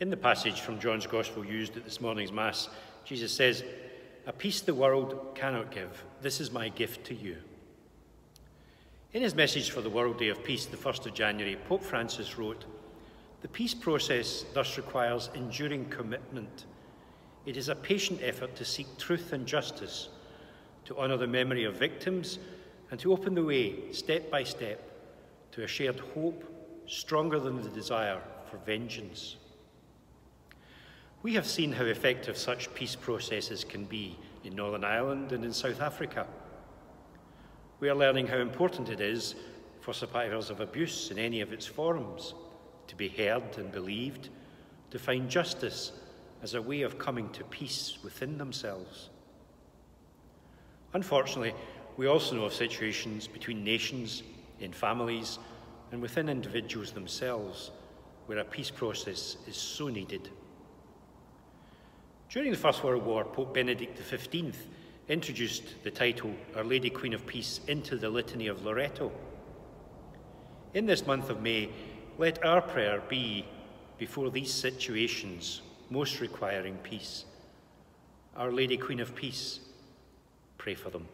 In the passage from John's Gospel used at this morning's Mass, Jesus says, A peace the world cannot give, this is my gift to you. In his message for the World Day of Peace, the 1st of January, Pope Francis wrote, The peace process thus requires enduring commitment. It is a patient effort to seek truth and justice, to honour the memory of victims, and to open the way, step by step, to a shared hope stronger than the desire for vengeance. We have seen how effective such peace processes can be in Northern Ireland and in South Africa. We are learning how important it is for survivors of abuse in any of its forms to be heard and believed, to find justice as a way of coming to peace within themselves. Unfortunately, we also know of situations between nations, in families, and within individuals themselves where a peace process is so needed. During the First World War, Pope Benedict XV introduced the title Our Lady Queen of Peace into the Litany of Loreto. In this month of May, let our prayer be before these situations most requiring peace. Our Lady Queen of Peace, pray for them.